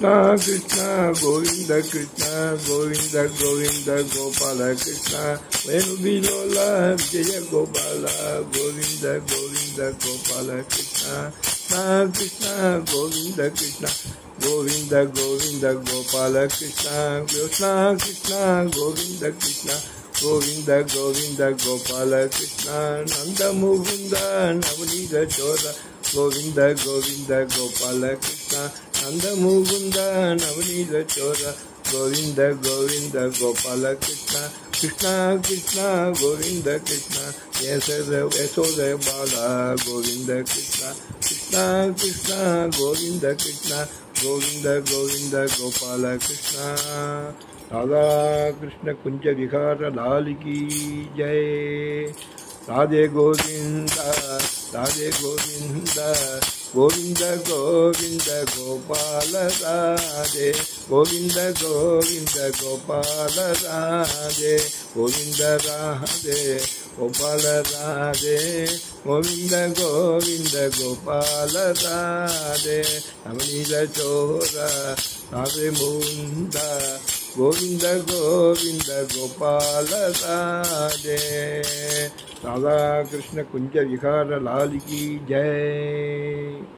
Krishna Krishna Govinda Krishna Govinda Govinda Gopala Krishna. Venubilola Jaya Gopala Govinda Govinda Gopala Krishna. Krishna Krishna Govinda Krishna Govinda Govinda Gopala Krishna. Krishna Krishna Govinda Krishna Govinda Govinda Gopala Krishna. Nanda Mugunda Navanida Choda Govinda Govinda Gopala Krishna నందముగుంద నవనీల చోర. గోవింద గోవింద గోపాల కృష్ణ కృష్ణ కృష్ణ గోవింద కృష్ణ. యశోద యశోద బాల గోవింద కృష్ణ. కృష్ణ కృష్ణ గోవింద కృష్ణ. గోవింద గోవింద గోపాల కృష్ణ. రాధాకృష్ణ కుంజ విహార లాలికి జయ राधे गोविंद राधे गोविंद गोविंद गोविंद गोपाल राधे, गोविंद गोविंद गोपाल राधे, गोविंद राधे गोपाल राधे, गोविंद गोविंद गोपाल राधे, नवनीत चोर राधे मुंदा गोविंद गोविंद गोपाल राधे राधा कृष्ण कुंज विहार लाल की जय।